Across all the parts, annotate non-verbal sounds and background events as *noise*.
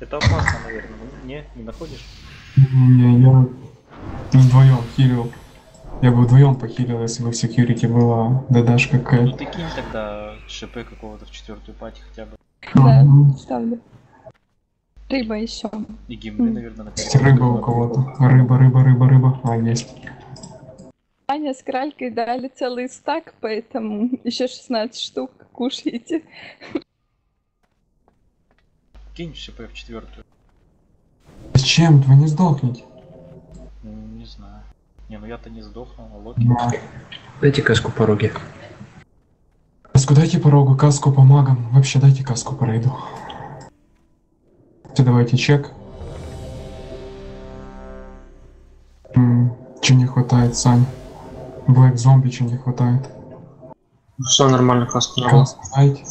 Это опасно, наверное. Не, не находишь? Не, я вдвоем хилил. Я бы вдвоем похилил, если бы в секьюрити была ДДшка Ну какая-то. ты кинь тогда ШП какого-то в четвертую пати хотя бы. Да, ставлю. Рыба еще. И гимны, наверное, на Есть рыба у кого-то. Рыба, рыба, рыба, рыба. А, есть. Аня с Кралькой дали целый стак, поэтому *laughs* еще 16 штук кушайте. Кинь ШП в четвертую. Зачем? Вы не сдохнете. Не знаю. Не, ну я-то не сдохнул, а Локи. Да. Дайте каску пороги. Каску дайте порогу, каску по магам. Вообще дайте каску пройду. Все, давайте чек. Че не хватает, Сань? Блэк зомби че не хватает? Все нормально, каску. Каску дайте.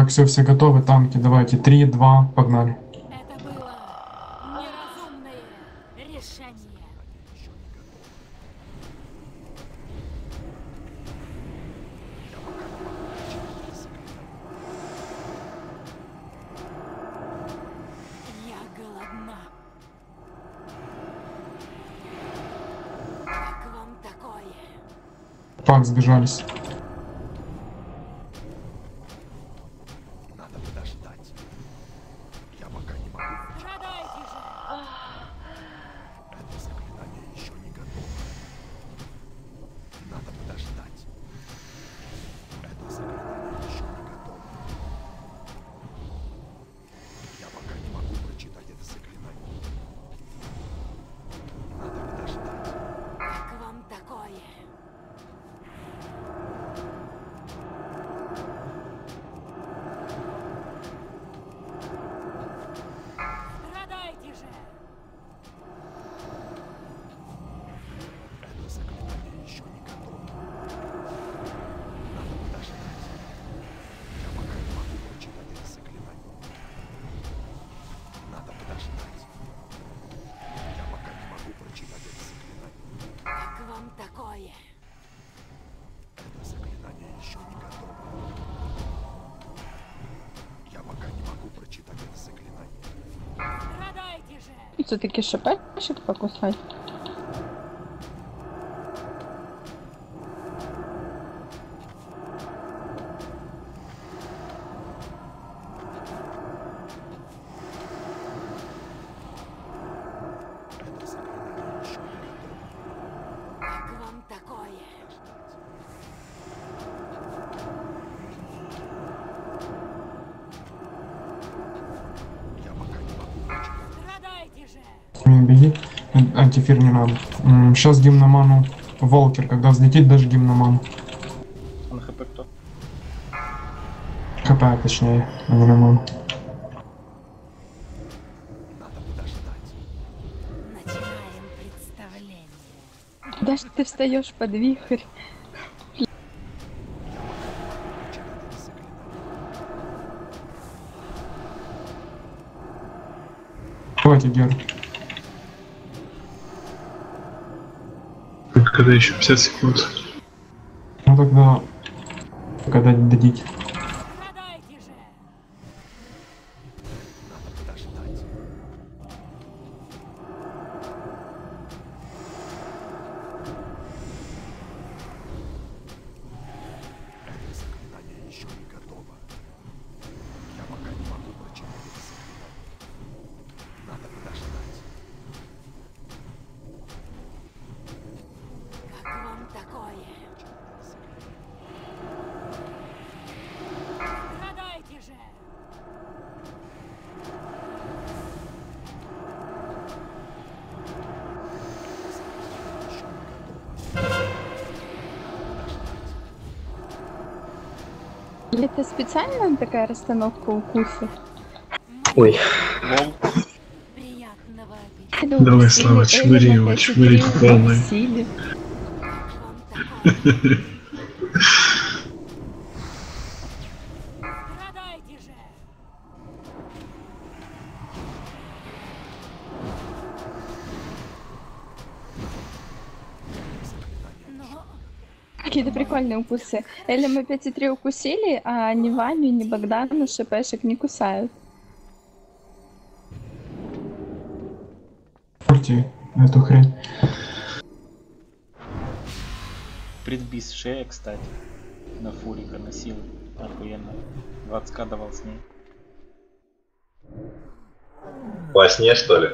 Так, все, все готовы, танки, давайте, 3, 2, погнали. Это было неразумное решение. Я голодна. Как вам такое? Пак, сбежались. Все-таки шипачек покусать. Беги. Ан- Антифир не надо. Сейчас гимноману. Волкер, когда взлетит, даже гимноману. А на ХП кто? ХП, точнее, а не на ману. Куда ты встаешь под вихрь? Давайте, Гер. Когда еще 50 секунд. Ну тогда... Когда дадите. Страдайте же! Как вам такое? Страдайте же! Или это расстановка укусов? Ой, Давай, Слава, чмыри его, чмыри дней *laughs* прикольные укусы. Или мы 5,3 укусили, а ни Ваню, ни Богдана шипешек не кусают. Порти эту хрень. Предбис шея, кстати. На фурика носил. Охуенно. 20к давал с ней. Во сне, что ли?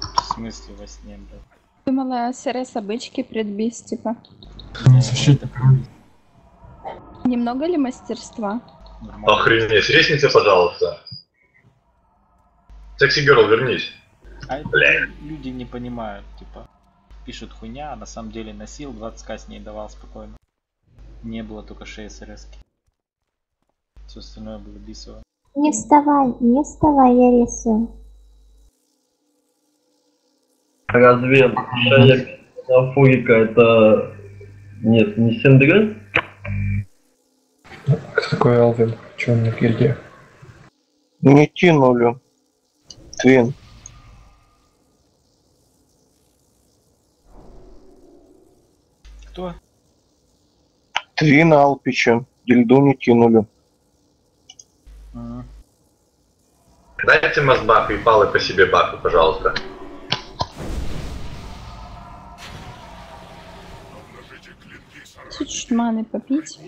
В смысле во сне, блядь. Думала, СРС обычки предбис, типа. Ну, защитник. Немного ли мастерства? Нормально. Охренеть, ресницы, пожалуйста. Секси Герл, вернись. А это Бля. люди не понимают, типа. Пишут хуйня, а на самом деле носил, 20к с ней давал спокойно. Не было только шеи СРС. Все остальное было бисово. Не вставай, не вставай, я рисую. Разве шея на фурика это... Нет, не Синдрен? Кто такой Алвин? Че он на гильдии? Не тянули. Твин. Кто? Твин Алпича. Гильду не тянули. М, Дайте мазбаф и палы по себе бафы, пожалуйста. Чуть-чуть маны попить.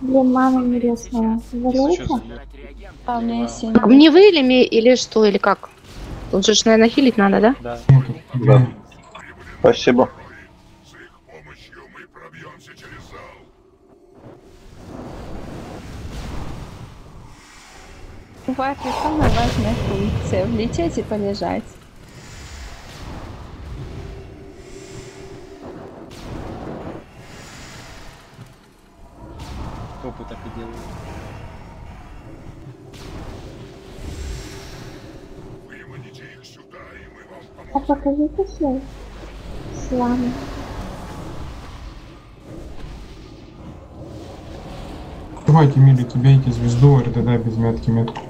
Блин, мама чё, зальёт. А у меня есть Так мне вы или, или что, или как? Тут же, наверное, хилить надо, да? Да. Да. Спасибо. Вафли самая важная функция — влететь и полежать. Покажите слой. Слава. Давайте, милики, бейте звезду, РДД без метки метку.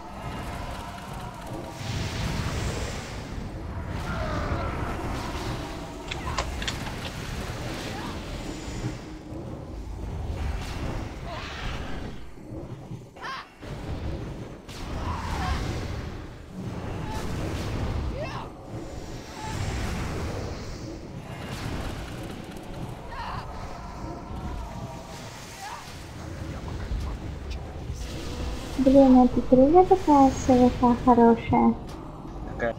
Блин, а тут Рина такая СВК хорошая. Какая?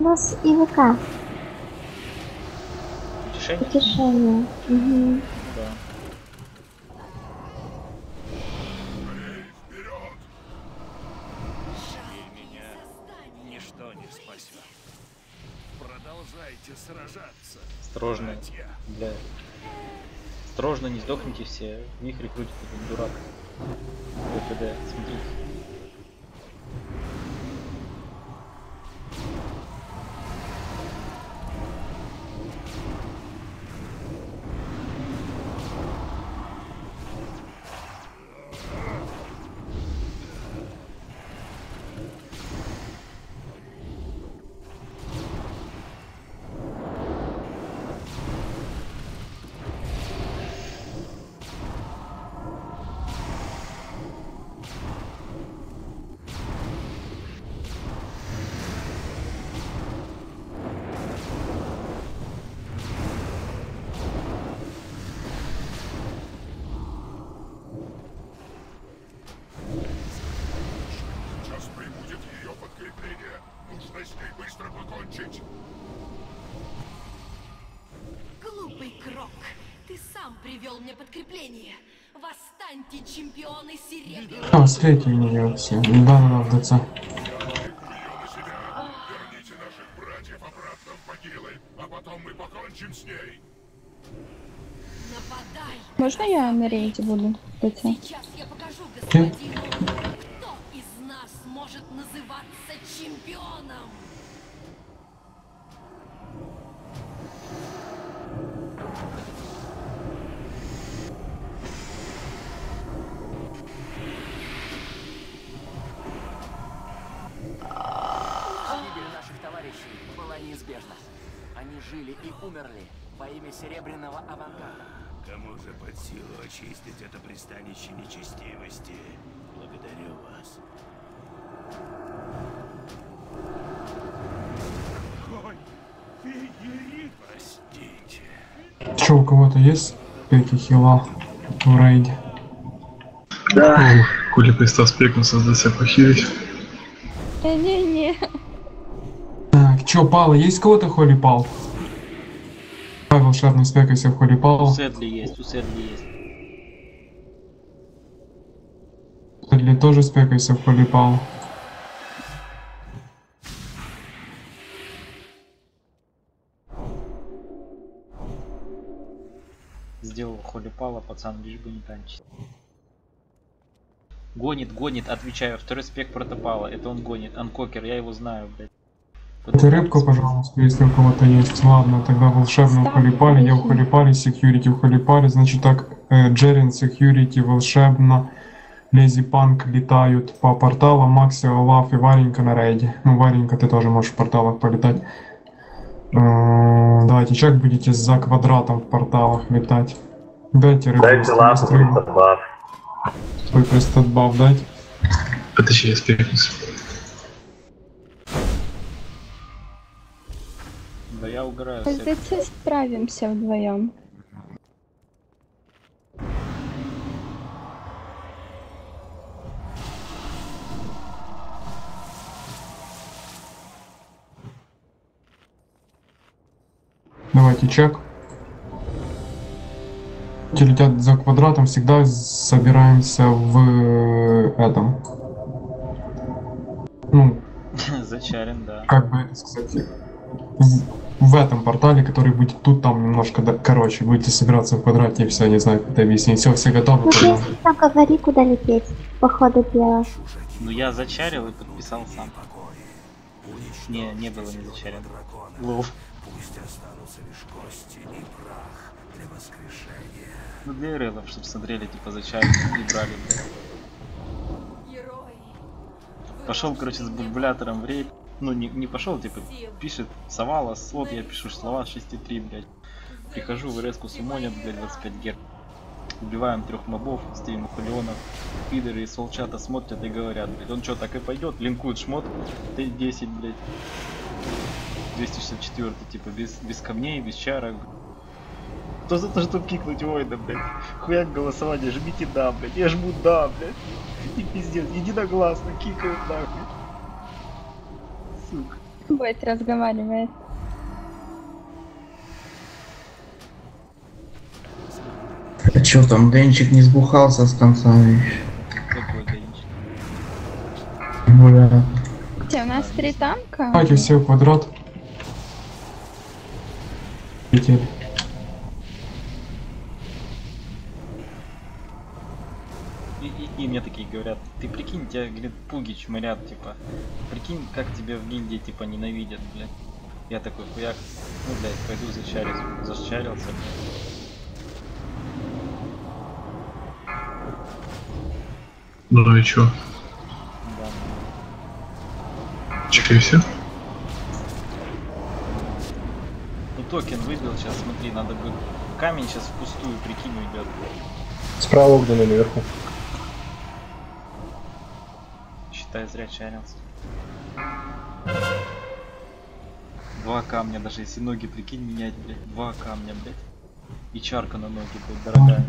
Ну, с ИВК, Утешение? утешение. Угу. Да. Ничто не спасет. Продолжайте сражаться. Осторожно. Бля. Осторожно, не сдохните все. В них рекрутит этот дурак. Презрение! Восстаньте, чемпионы серебряного! А, слейте меня, все. Да, да, да, в ДЦ. Нападай! Можно я на рейде буду? Сейчас я покажу Кем? Че, у кого-то есть пеки хила в рейде? Да. Коли Христа спекнулся, сдался похилить. Э, Не-не. Так, чё, Пала, есть у кого-то холи пал? Павел Шарный спекайся в холи У пал. Сэдли есть, у Сэдли есть. Или тоже спекайся в холи пал. Пацан, лишь бы не танчить. Гонит, гонит, отвечаю. Второй спек протопала. Это он гонит. Анкокер, я его знаю, блядь. Ты рыбку, пожалуйста, если у кого-то есть. Ладно, тогда волшебно в холипале, я в холипале, секьюрити в холипале. Значит так, э, Джерин, секьюрити, волшебно, Лези Панк летают по порталам, Макси, Олаф и Варенька на рейде. Ну, Варенька, ты тоже можешь в порталах полетать. Э, Давайте, чек будете за квадратом в порталах летать. Дайте рыбу. Дайте лапу, баф. Свой престат баф дать. Подожди, я спекнулся. Да я угораю. ДЦ справимся вдвоем. Давайте чек. Те летят за квадратом, всегда собираемся в э, этом. Ну, *laughs* Зачарен, да. как бы это сказать, в, в этом портале, который будет тут, там немножко, да, короче, будете собираться в квадрате и все, не знаю, как это объяснить. Все, все готовы? Ну, понял. если так говори, куда лететь. По ходу дела. Ну я зачарил и подписал сам. Не, не было не зачарен. Лол. Пусть останутся лишь кости и прах для воскрешения. Ну для РЛов, чтобы смотрели, типа зачарили и брали. Пошел, короче, с бульбулятором в рейд. Ну, не, не пошел, типа, пишет Савала, слот, я пишу слова 6.3, блядь. Прихожу в резку сумонят, блядь, 25 гер. Убиваем трех мобов, стоим у Хулионов. Пидоры из солчата смотрят и говорят, блядь, он что, так и пойдет? Линкует шмот, Т10, блядь. 264, типа, без, без камней, без чарок. Кто за то, чтобы кикнуть Войда, блядь? Хуяк голосование, жмите да, блядь. Я жму да, блядь. И пиздец, единогласно кикают нахуй. Сука. Бэт разговаривает. А чё там, Денчик не сбухался с концами еще? Какой Денчик? Бля. Где, у нас три танка? Давайте все в квадрат. Летели. И, и, и мне такие говорят, ты прикинь, тебя, говорит, пуги чмырят, типа. Прикинь, как тебя в гильдии, типа, ненавидят, блядь. Я такой, хуяк, ну, блядь, пойду зачарюсь. Зачарился, блядь. Ну и чё? Да. Чекай все? Ну, токен выбил, сейчас, смотри, надо будет... Камень сейчас впустую, прикинь, уйдет. Справа огненный наверху. Считай, зря чарился. Два камня, даже если ноги, прикинь, менять, блядь. Два камня, блядь. И чарка на ноги, блядь, дорогая.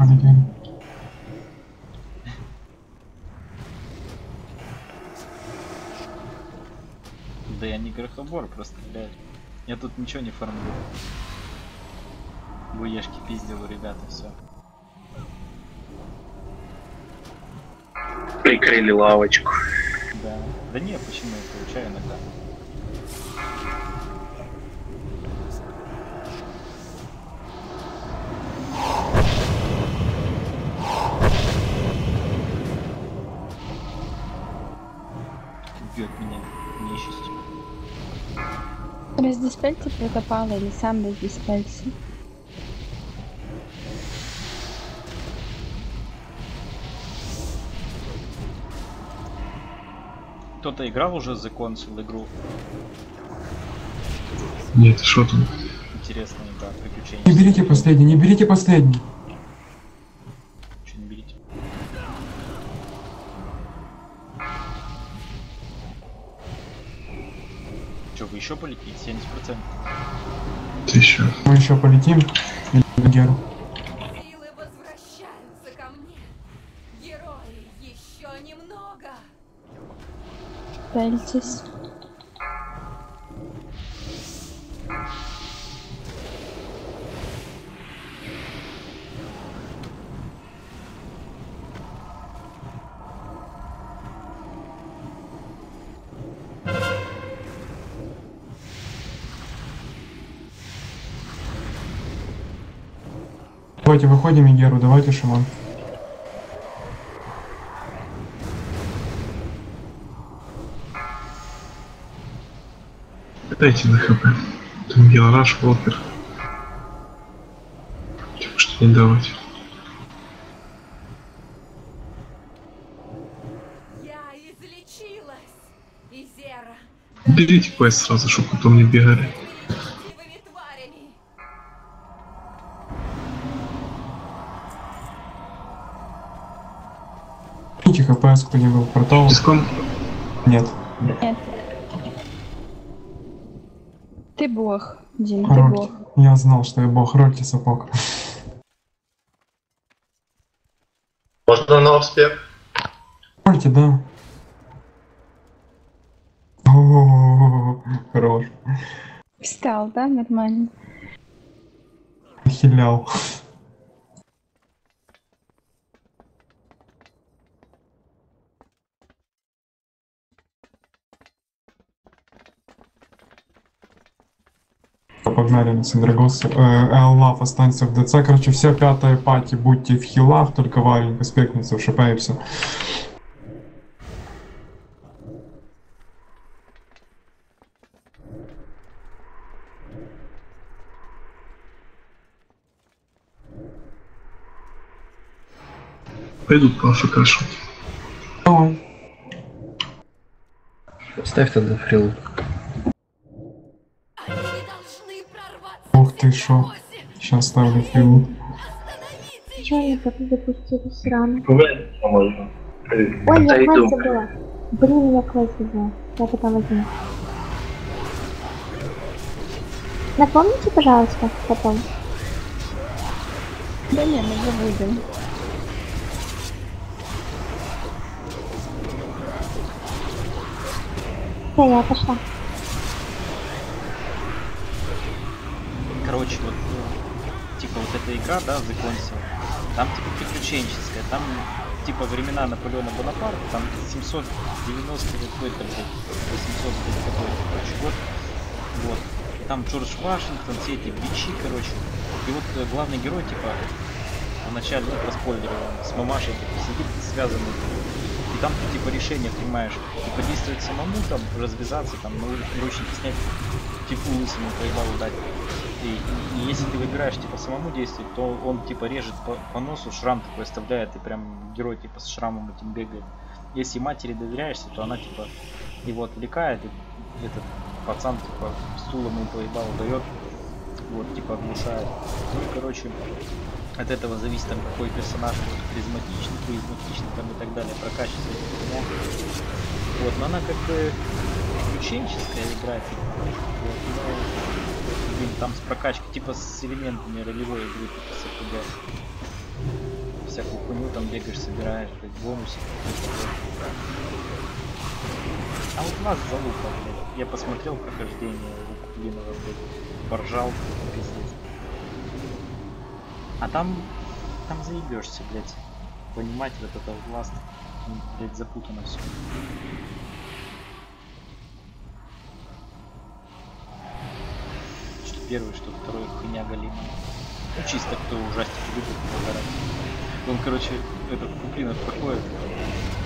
Да я не грохобор, просто, блядь. Я тут ничего не фармлю. Буешки пиздил у ребят и все. Прикрыли лавочку. Да. Да не, почему я получаю иногда. Бьет меня нечисть. Раздиспельте протопала или сам раздиспелься. Кто-то играл уже The Console игру? Нет, что там? Интересная игра, приключения. Не берите последний, не берите последний. Чё не берите? Че, вы еще полетите? 70%. Тысяча. Мы еще полетим. Или на Геру. Пельтесь. Давайте выходим и Геру, давайте Шимон. Дайте на хп. Там Гелораш, Волкер. Типа что не давать. Я излечилась. Изера, Берите квест сразу, чтобы потом не бегали. красивыми тварями. Киньте ХПС, кто не был в портал. Диском? Нет. Нет. Ты бог, Дим, ты бог. Я знал, что я бог. Рольте сапог. Можно на успех? Рольте, да. О, Хорош. Встал, да, нормально? Хилял. Погнали на Синдрагос. Эллав останется в ДЦ. Короче, вся пятая пати будьте в хилах, только валенка спекнется все. Пойдут по АФК шут. Давай. Ставь тогда фрил. Ух ты шо. Сейчас ставлю филу. Чего они так запустили срано? Пугать можно. Ой, я квест забыла. Блин, я квест забыла. Я потом возьму. Напомните, пожалуйста, потом. Да не, мы забудем. Все, я пошла. Эта игра, да, The там типа приключенческая, там типа времена Наполеона Бонапарта, там 790 какой-то, блядь, 800 блядь, какой-то, короче, год, вот. Там Джордж Вашингтон, все эти бичи, короче. И вот э, главный герой, типа, вначале, ну, он с мамашей, типа, сидит связанный, и там ты, типа, решение принимаешь, типа, действовать самому, там, развязаться, там, на наручники снять, типа, лысому поебалу дать. И, и- если ты выбираешь типа самому действовать, то он типа режет по, по носу, шрам такой оставляет, и прям герой типа с шрамом этим бегает. Если матери доверяешься, то она типа его отвлекает, и этот пацан типа стулом ему поебал дает, вот типа оглушает. Ну и короче, от этого зависит там какой персонаж будет харизматичный, харизматичный там и так далее, прокачивается. Вот, но она как бы приключенческая игра, типа, вот, но блин, там с прокачкой, типа с элементами ролевой игры, типа с РПГ. Всякую хуйню там бегаешь, собираешь, блядь, бонусы. А вот нас залупа, блядь. Я посмотрел прохождение у Куплинова, блядь, поржал, пиздец. А там, там заебешься, блядь. Понимать вот это власть. Блядь, запутано все. Первый, что второй хуйня галимая. Ну, чисто кто ужастик любит погорать. Он, короче, этот куплинов проходит,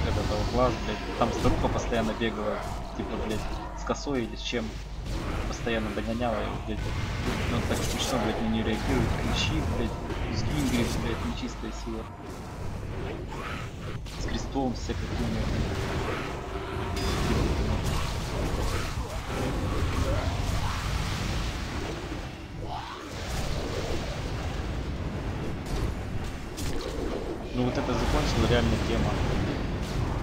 этот глаз, блядь, там старуха постоянно бегала, типа, блядь, с косой или с чем. Постоянно догоняла его, блядь. И Он так смешно, блядь, на нее реагирует, кричит, блядь, сгинь, говорит, блядь, нечистая сила. С крестом, с всякой хуйней. Ну вот это закончила реально тема.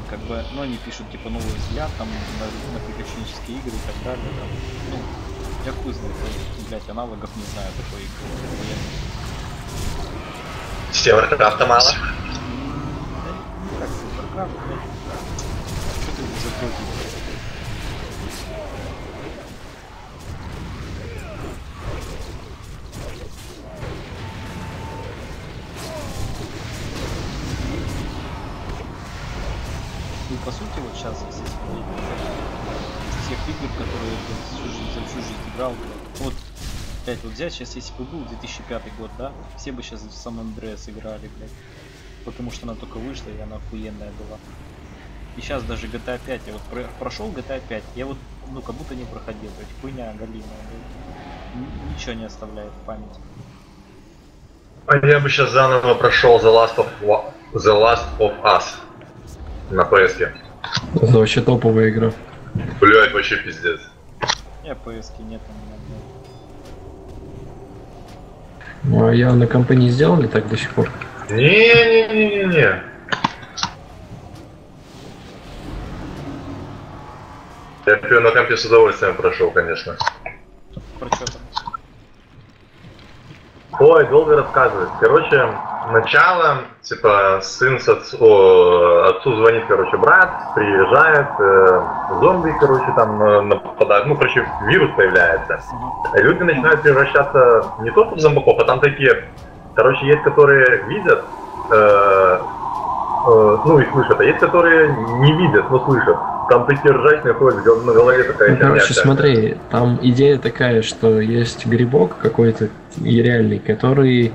Как бы, ну они пишут типа новый взгляд там на, на приключенческие игры и так далее. Там, ну, я хуй знает, я, блядь, аналогов не знаю такой игры. Северкрафта мало. Ну, Как Суперкрафт, блядь. Что ты за взять сейчас, если бы был 2005 год, да, все бы сейчас в Сан Андреас играли, блядь, потому что она только вышла, и она охуенная была. И сейчас даже GTA 5, я вот про- прошел GTA 5, я вот, ну, как будто не проходил, блядь, хуйня галимая, блядь. Ничего не оставляет в памяти. А я бы сейчас заново прошел The Last of Wa- The Last of Us на PS. Это вообще топовая игра. Блять, вообще пиздец. Я PS нет у меня, блядь. Ну а я на компании сделали так до сих пор. Не-не-не-не-не. Я бы на компе с удовольствием прошел, конечно. Про что там? Ой, долго рассказывать. Короче, начало, типа, сын с отцу, о, отцу звонит, короче, брат, приезжает, э, зомби, короче, там э, нападают, ну, короче, вирус появляется. Люди начинают превращаться не то что в зомбаков, а там такие, короче, есть, которые видят, э, э, ну, и слышат, а есть, которые не видят, но слышат. Там такие ржачные ходят, на голове такая Ну, короче, всякая. смотри, там идея такая, что есть грибок какой-то реальный, который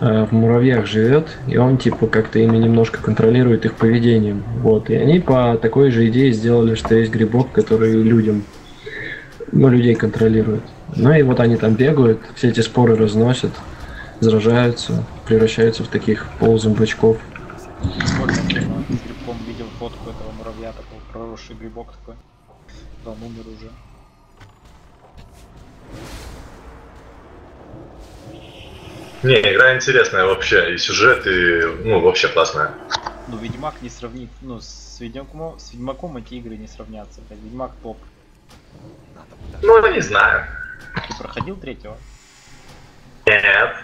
в муравьях живет, и он типа как-то ими немножко контролирует их поведением. Вот. И они по такой же идее сделали, что есть грибок, который людям, ну, людей контролирует. Ну и вот они там бегают, все эти споры разносят, заражаются, превращаются в таких полузомбачков. Грибком видел фотку этого муравья, такого проросший грибок такой. Да, он умер уже. Не, игра интересная вообще, и сюжет, и, ну, вообще классная. Ну, Ведьмак не сравнить, ну, с Ведьмаком, с Ведьмаком эти игры не сравнятся, блядь. Ведьмак топ. Ну, не знаю. Ты проходил третьего? Нет.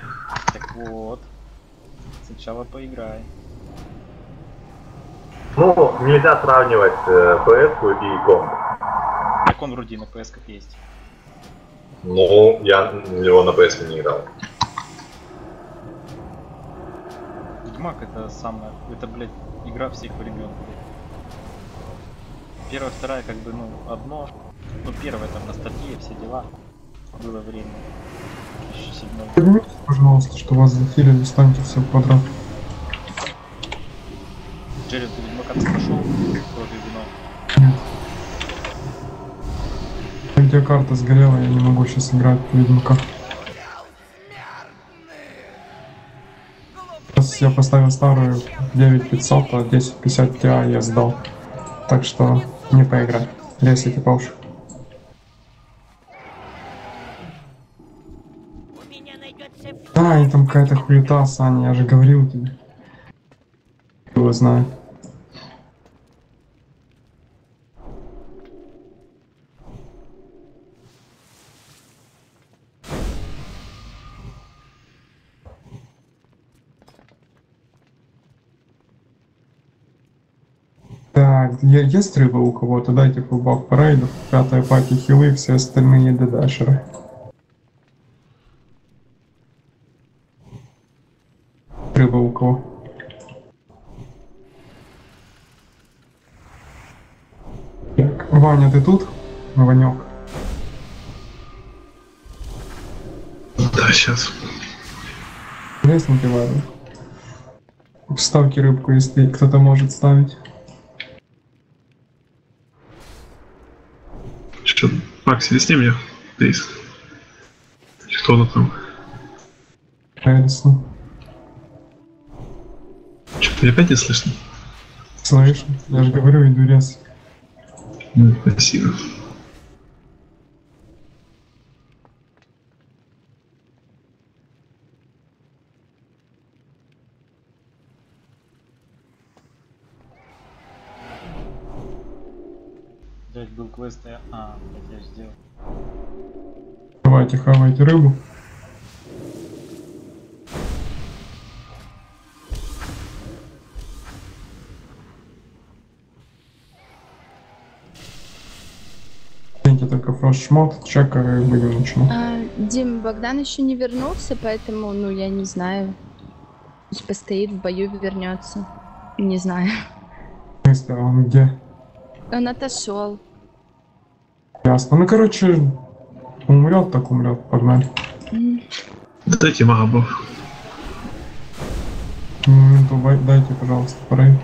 Так вот. Сначала поиграй. Ну, нельзя сравнивать э, PS и комп. Так он вроде на PS есть. Ну, я в него на PS не играл. Ведьмак это самое, это, блядь, игра всех времен. Первая, вторая, как бы, ну, одно. Ну, первая там ностальгия, все дела. Было время. 2007 Поднимите, пожалуйста, что вас захилили, станьте все подряд. Джерри, ты Ведьмака ты прошел? Кровью вино. Где карта сгорела, я не могу сейчас играть в Ведьмака. Я поставил старую 9500, а 1050 Ti я сдал. Так что не поиграть. По уши. Да, и там какая-то хуета, Саня, я же говорил тебе. Его знает. Так, е- есть рыба у кого-то? Дайте по рейду. Пятая паки хилы, все остальные дедашеры. Рыба у кого? Ваня, ты тут? Ванек. Да, сейчас. Лестники ладно. Вставьте рыбку, если кто-то может ставить. Макс, лесни мне, плиз. Кто она там? Эдисон. Что-то опять не слышно? Слышь, я же говорю, иду рез. М, Спасибо. Блять, был квест, я... А, блять, я сделал. Давайте, хавайте рыбу. Деньги только шмот, чека и будем начинать. А, Дим, Богдан еще не вернулся, поэтому, ну, я не знаю. Пусть постоит, в бою вернется. Не знаю. Он где? Он отошел. Ясно. Ну, короче, умрет, так умрет. Погнали. Дайте бай- дайте, пожалуйста, порой.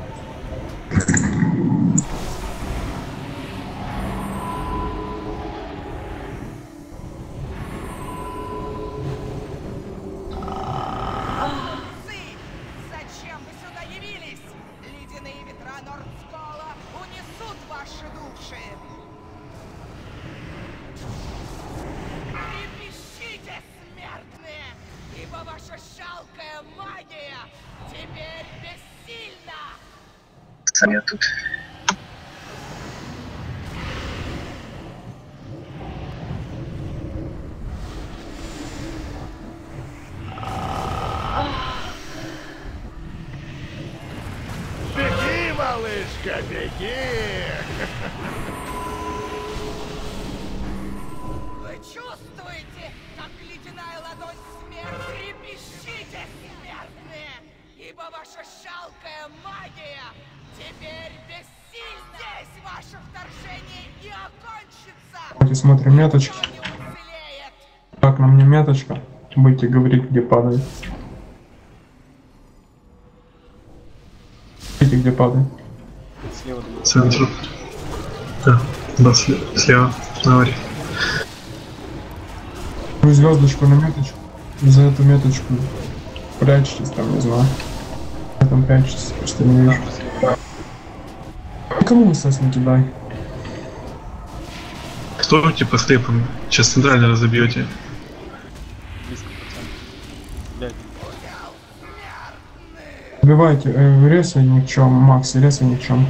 Саня где падает. Видите, где падает. Слева Центр. Да, да, слева. Говори. Вы звездочку на меточку. За эту меточку прячетесь там, не знаю. Там прячетесь, просто не вижу. Кому вы сос не кидай? Стойте по слепам. Сейчас центрально разобьете. Убивайте, э, резай ни в чем, Макс, резай ни в чем.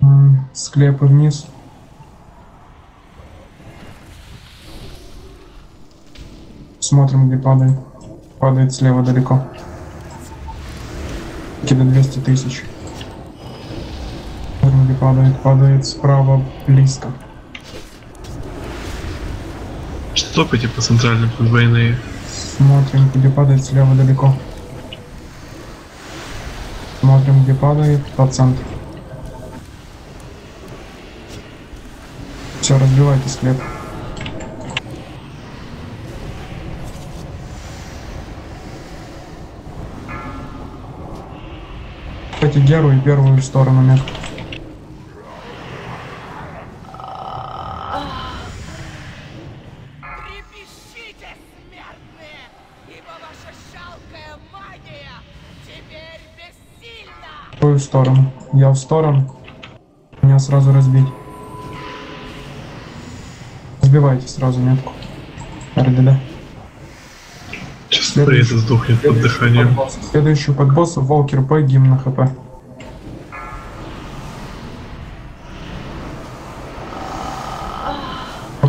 М, Склепы вниз. Смотрим, где падает. Падает слева далеко. Кида 200 тысяч. Смотрим, где падает. Падает справа близко. Стопайте по центральным двойные. Смотрим, где падает слева далеко. Смотрим, где падает процент. Все, разбивайте склеп. Кстати, Геру и первую сторону метку. Бессильна! В сторону. Я в сторону. Меня сразу разбить. Сбивайте сразу метку. РДД. Сейчас Фрейд сдохнет под дыханием. Следующий под босса Волкер П. Гимн на хп.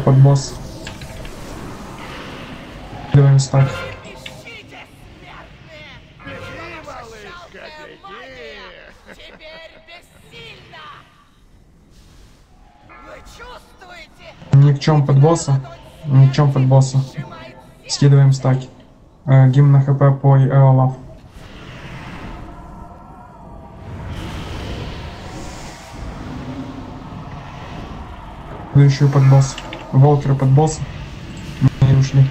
Под босс. Давай стак. Чем под босса. Чем под босса. Скидываем стаки. Э, гимн на хп по Эолав. Следующую под босс. Волкер под босс. Мы ушли.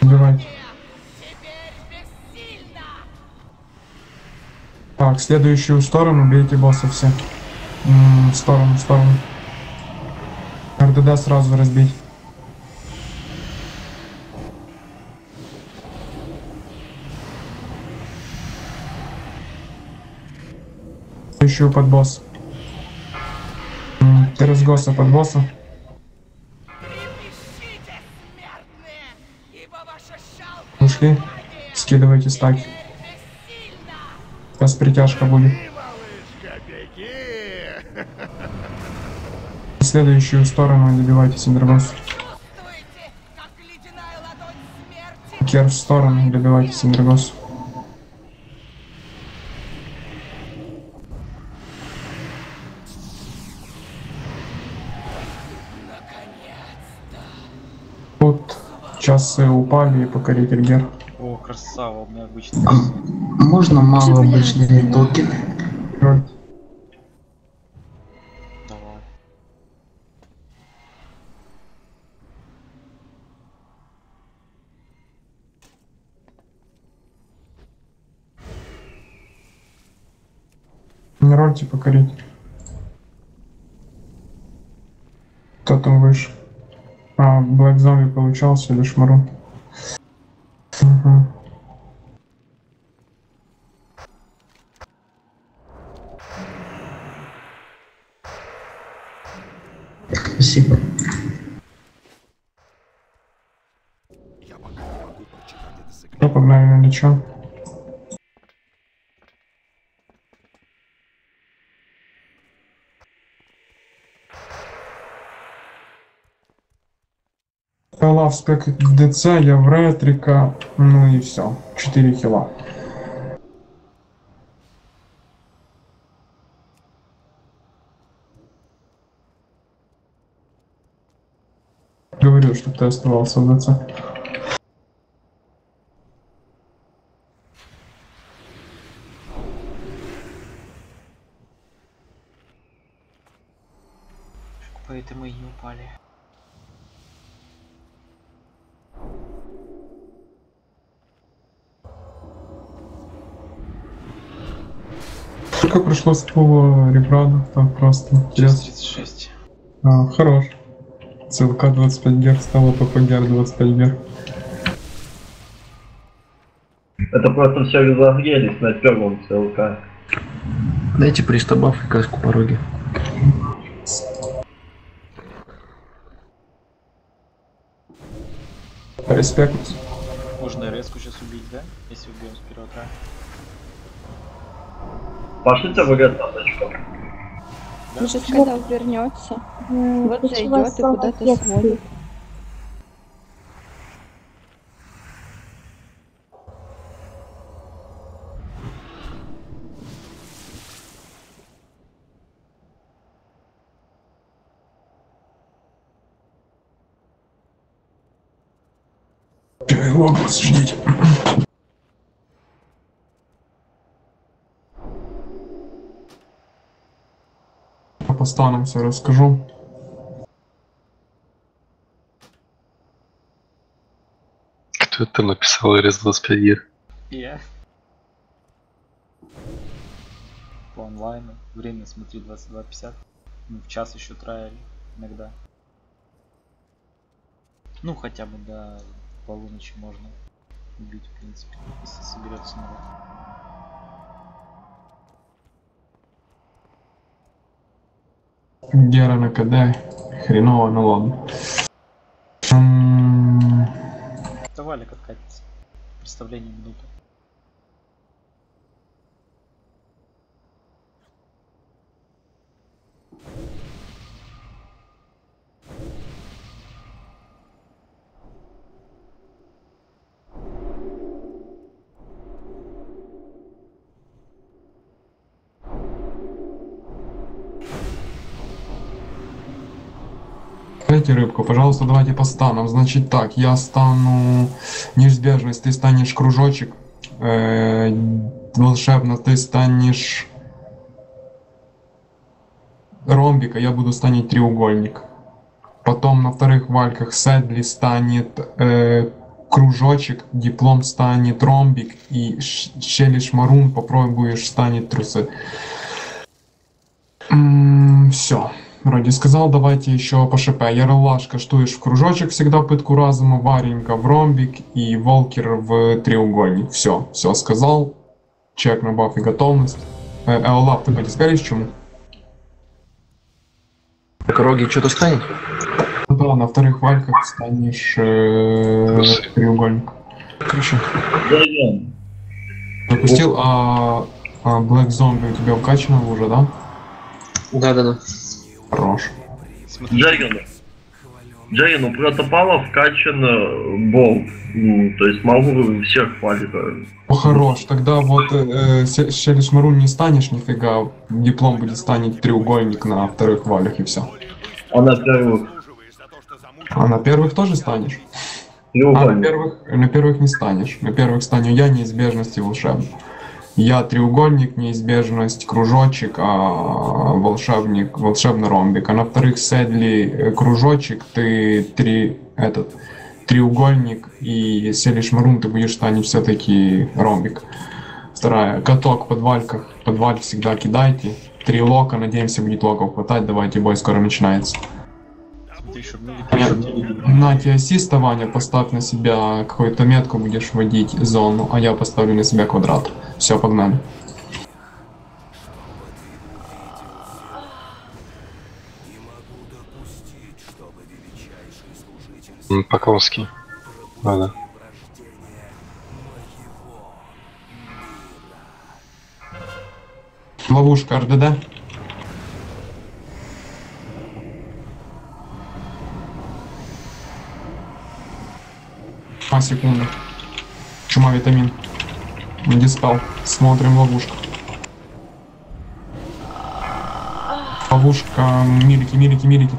Трепещите, в следующую сторону бейте босса все. М, В сторону, в сторону. РДД сразу разбить. Следующую под босс. М, Терезгоса под босса. Ушли. Скидывайте стаки. Сейчас притяжка будет. В следующую сторону добивайте Синдергос. Кер в сторону добивайте Синдергос. Тут часы упали и покорить Эльгер. Красава, у меня обычно. Можно мало обычные токены? Давай. Не рольте покорить. Кто там выше? А, Блэк Зомби получался или Шмару? Угу. Спасибо. Ну, погнали на лечо. Лав спек ДЦ, я в ретрика, ну и все. 4 хила. Ты оставался в ДЦ. Поэтому и не упали. Сколько прошло с пола ребрада? Так просто. Час Интересно. 36. А, хорош. ЦЛК 25 гер стала ППГР 25 гер. Это просто все разогрелись на первом ЦЛК. Дайте пристабав и каску пороги. Респект. Можно резку сейчас убить, да? Если убьем с первого тра. Пошлите в ГТАшку. Он же когда вернется. Вот ключевое зайдет и куда-то сводит. Логос, ждите. По станам все расскажу. Кто это написал RS25 гир? Я. По онлайну. Время смотри 22.50. Ну, в час еще траили иногда. Ну, хотя бы до полуночи можно убить, в принципе, если соберется народ. Гера на КД. Хреново, ну ладно. М, Давали кататься. Представление минуты. Дайте рыбку, пожалуйста, давайте по станам. Значит так, я стану неизбежность, ты станешь кружочек. Э, волшебно ты станешь ромбик, а я буду станет треугольник. Потом на вторых вальках Седли станет э, кружочек, диплом станет ромбик, и Ш- Щели Шмарун попробуешь станет трусы. Все. Вроде сказал, давайте еще по ШП. Яралаш каштуешь в кружочек всегда пытку разума, Варенька в ромбик и Волкер в треугольник. Все, все сказал. Чек на баф и готовность. Э, Эолап, ты подискались чему? Так роги что-то станет? Да, на вторых вальках станешь э, треугольник. Хорошо. Запустил, а, а Black Zombie у тебя укачано уже, да? Да-да-да. Хорош. Джейген, Джейген, у протопала вкачан э, болт. Ну, то есть могу всех хватит. э. О, хорош. Тогда вот э, Шмарун не станешь нифига. Диплом будет станет треугольник на вторых валях и все. А на первых? А на первых тоже станешь? А на Треугольник. первых, на первых не станешь. На первых стану я, неизбежность и волшебник. Я треугольник, неизбежность, кружочек, а волшебник, волшебный ромбик. А на вторых седли э, кружочек, ты три, этот, треугольник и селишь марун, ты будешь станет все-таки ромбик. Вторая, каток под вальках, под валь всегда кидайте. Три лока, надеемся будет локов хватать, давайте бой скоро начинается. Не На тебе ассиста, Ваня, поставь на себя какую-то метку, будешь вводить зону, а я поставлю на себя квадрат. Все, погнали. М, Поклонский. Ладно. Ловушка РДД. А, секунду. Чума витамин. Диспел. Смотрим ловушку. Ловушка. Милики, милики, милики.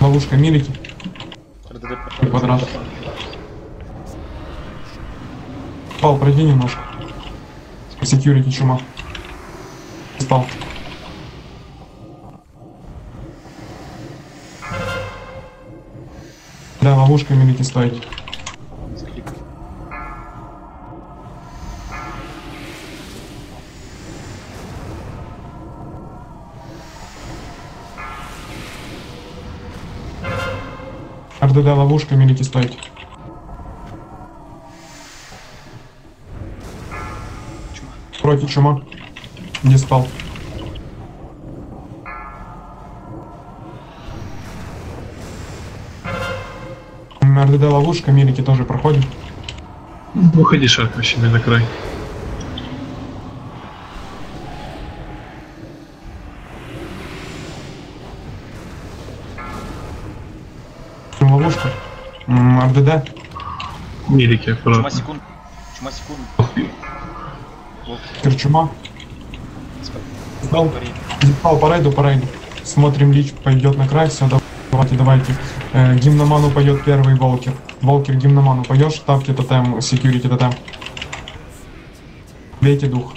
Ловушка милики. РДД Квадрат. Пал, пройди немножко. Security чума. Спал. Да, ловушка милики стоит. РДД ловушка милики стоит. Против чума. Не спал. РДД ловушка, милики тоже проходит. Выходи, шаг вообще на край. Ловушка. РДД. Милики, Чума аккуратно. секунд. Чума секунду. Вот, Керчума. Сдал. Дипал по рейду, по рейду. Смотрим, Лич пойдет на край, все, давайте, давайте. Э, гимноману поет первый Волкер. Волкер гимноману поешь, ставьте тотем, security тотем. Бейте дух.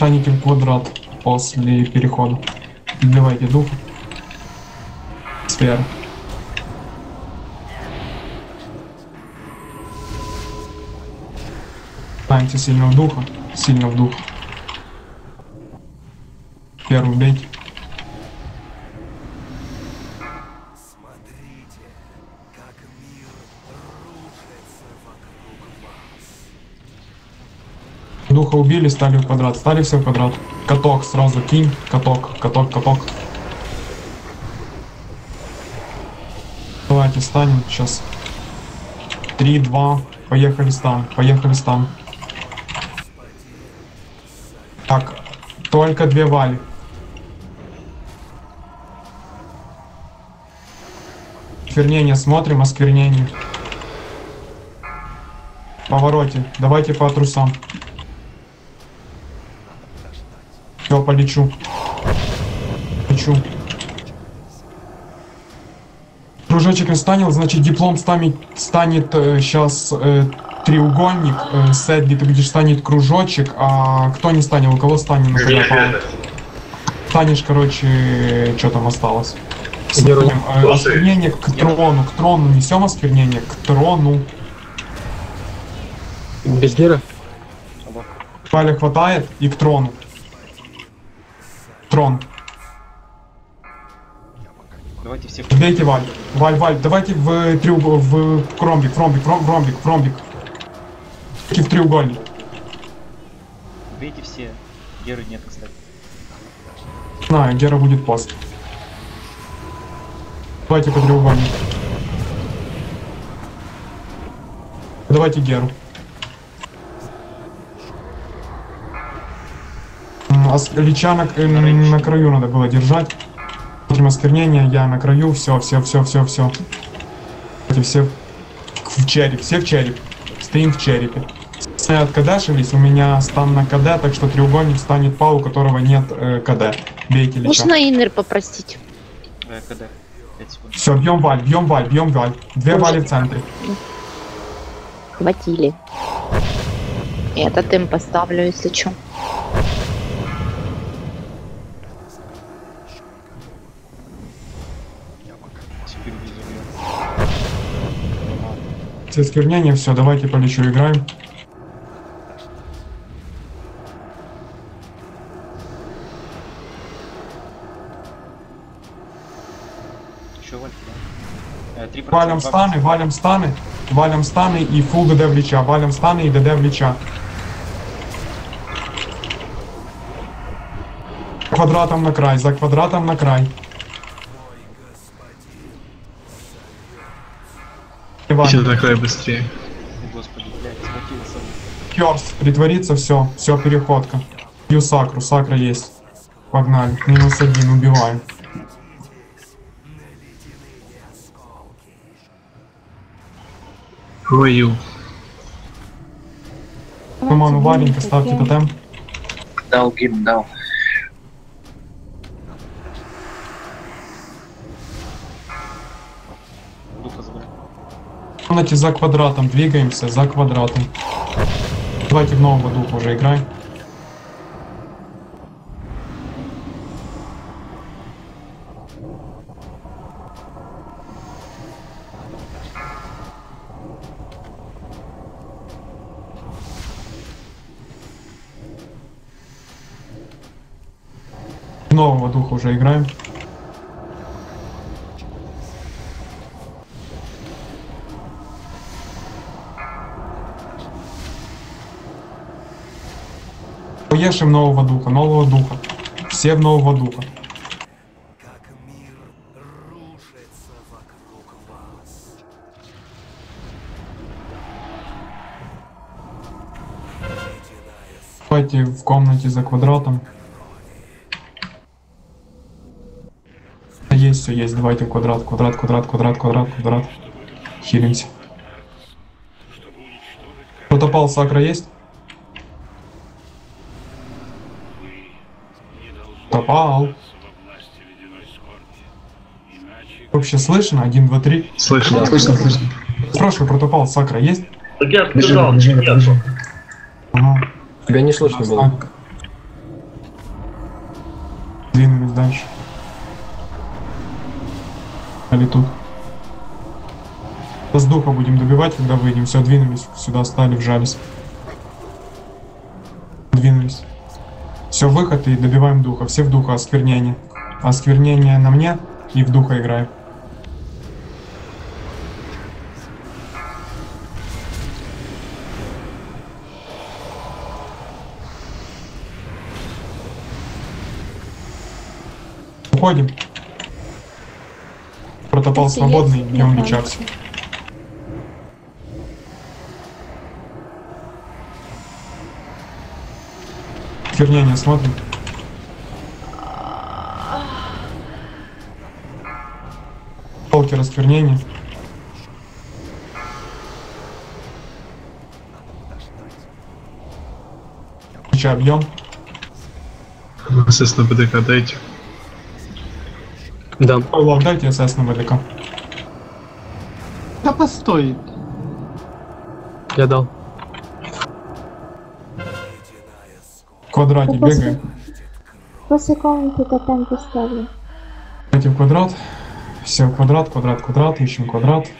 Станете в квадрат после перехода. Вливайте дух. Сфера. Станьте сильно в духа. Сильно в дух. Первый бейте. Духа убили, стали в квадрат. Стали все в квадрат. Каток сразу кинь. Каток, каток, каток. Давайте станем сейчас. Три, два. Поехали стан. Поехали стан. Так, только две вали. Осквернение смотрим, осквернение. Повороте. Давайте по трусам. Все, полечу. Полечу. Кружочек не станет, значит диплом станет, станет сейчас треугольник, э, Сэдли, ты будешь станет кружочек, а кто не станет, у кого станет на коня пал? Станешь, короче, что там осталось? Смотрим, э, осквернение к трону, к трону, несем осквернение к трону. Без гера? Валя хватает и к трону. Трон. Давайте всех. Бейте Валь. Валь, Валь, давайте в треугол, в кромбик, в ромбик, в ром- в ромбик, в ромбик. В треугольник. Бейте все. Геры нет, кстати. Знаю, Гера будет пост. Давайте по треугольнику. Давайте Геру. М, ос- Лича на, э, на краю надо было держать. Смотрим осквернение, я на краю, все, все, все, все, все. Давайте все в череп, все в череп. Стоим в черепе. Все откадашились, у меня стан на КД, так что треугольник станет пал, у которого нет э, КД. Бейте Лича. Можно инер попросить? Э, КД. 5 секунд. Все, бьем валь, бьем валь, бьем валь. Две вали в центре. Хватили. Этот им поставлю, если что. Все сквернения, все, давайте полечу играем. Да? Э, 3% Валим станы, валим станы, валим станы и фул ДД в лича, валим станы и ДД в лича. Квадратом на край, за квадратом на край. Иван, на край быстрее. Господи, блядь, схватился. Керс, притвориться, все, все, переходка. Бью сакру, сакра есть. Погнали, минус один, убиваем. Рою. Туману валенько, ставьте тотем. Дал гимн, дал. Духа забрал. В комнате за квадратом, двигаемся за квадратом. Давайте в нового духа уже играем. Нового духа уже играем. Поешим нового духа, нового духа. Все нового духа. Давайте в комнате за квадратом. Есть все, есть. Давайте квадрат, квадрат, квадрат, квадрат, квадрат, квадрат. Хилимся. Протопал сакра есть? Протопал. Вообще слышно? Один, два, три. Слышно. Слышно, слышно. Спрашиваю, протопал сакра есть? Так я Бежим, сказал, бежим, нет. бежим. Ага. Тебя не слышно было. Двинулись дальше. Или тут. С духа будем добивать, когда выйдем. Все, двинулись. Сюда стали, вжались. Двинулись. Все, выход и добиваем духа. Все в духа, осквернение. Осквернение на мне и в духа играем. Уходим. Протопал Если свободный, есть, идем я лечаться. Осквернение смотрим. Полки расквернения. Меча объем. СС на БДК дайте. Да. Лок, дайте СС на БДК. Да постой. Я дал. В квадрате Да после- комнаты тотем поставлю. Давайте в квадрат. Все, квадрат, квадрат, квадрат. Ищем квадрат.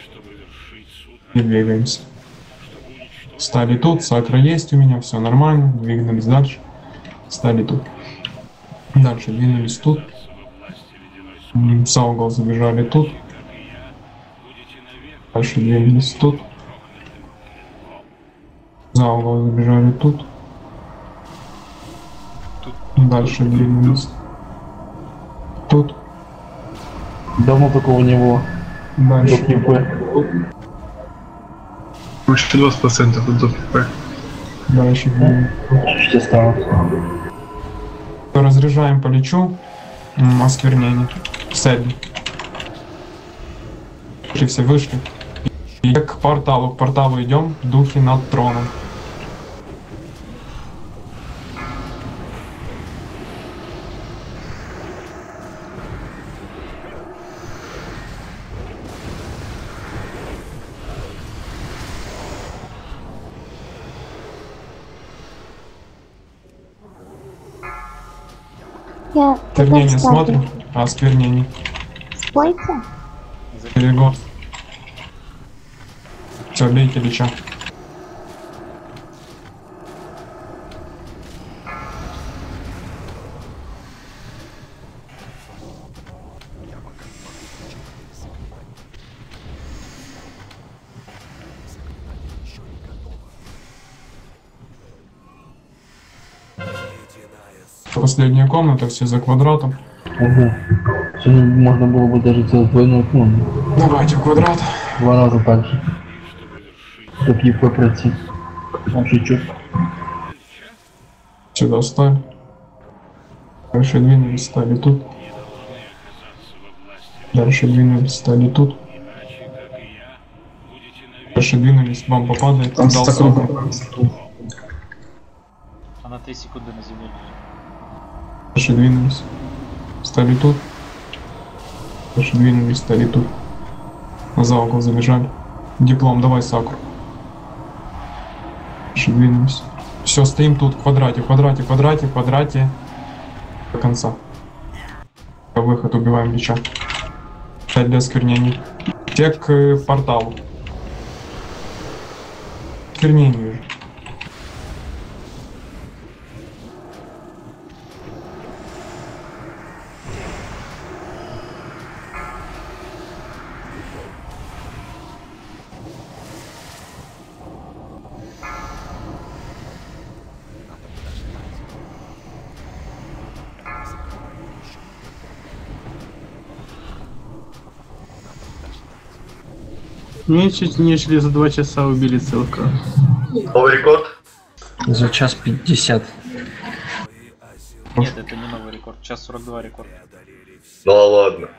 И двигаемся. Стали тут, сакра есть у меня, все нормально. Двигались дальше. Стали тут. Дальше двинулись тут. Угол забежали тут. Дальше двинулись тут. За угол забежали тут. Дальше двинулись. Давно такого не было. Дальше. Доп. ЕП. Еще 20% от ДПП. Дальше двинулись. Чуть осталось. Разряжаем по лечу. Осквернение. Вышли все, вышли. И к порталу, к порталу идем. Духи над троном. Я Осквернение смотрим. Осквернение. Спойте. Перегон. Все, бейте леча. Последняя комната, все за квадратом. Ого. Сегодня можно было бы даже сделать двойную комнату. Давайте в квадрат. Два раза так же. Чтоб ЕП пройти. Вообще чё? Сюда стали. Дальше двинулись, стали тут. Дальше двинулись, стали тут. Дальше двинулись, бомба падает, Там дал. Она 3 секунды на земле. Дальше двинулись, стали тут. Дальше двинулись, стали тут. За угол забежали. Диплом, давай сакру. Дальше двинулись. Все, стоим тут, квадрате, квадрате, квадрате, квадрате. До конца. Выход, убиваем меча. 5 для осквернений. Те к э, порталу. Осквернению же. Меньше, нежели за два часа убили целка. Новый рекорд? За час 50. Нет, это не новый рекорд. Час 42 рекорд. Ну ладно.